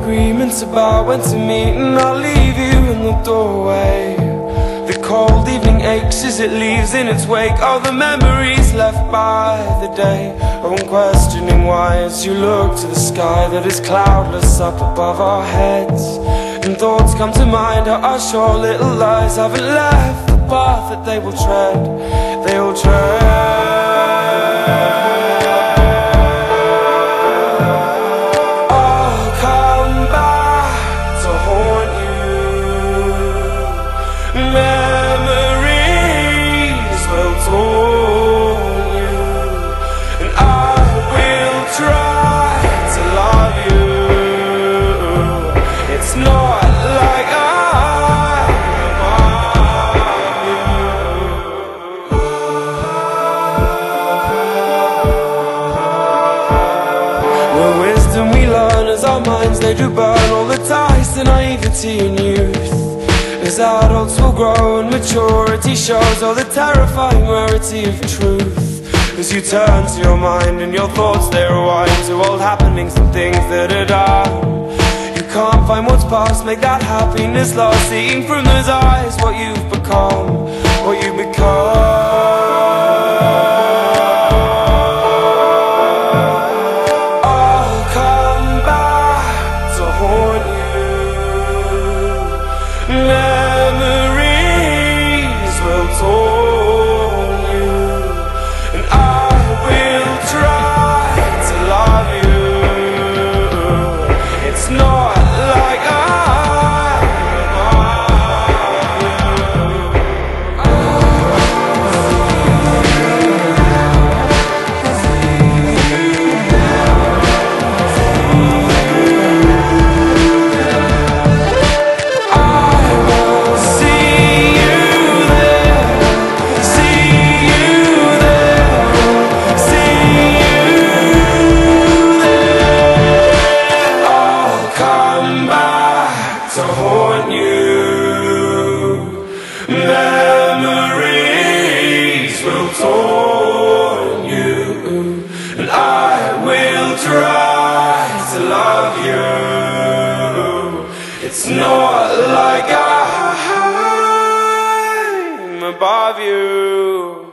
agreements about when to meet And I'll leave you in the doorway. The cold evening aches as it leaves in its wake. All the memories left by the day. I'm questioning why as you look to the sky That is cloudless up above our heads. And thoughts come to mind how our sure little lies Haven't left the path that they will tread. They will tread Wisdom we learn as our minds they do burn All the ties to naivety and youth. As adults will grow and maturity shows All the terrifying rarity of truth. As you turn to your mind and your thoughts they rewind To old happenings and things that are done. You can't find what's past, make that happiness last Seeing from those eyes what you've become on you. And I will try to love you. It's not like I'm above you.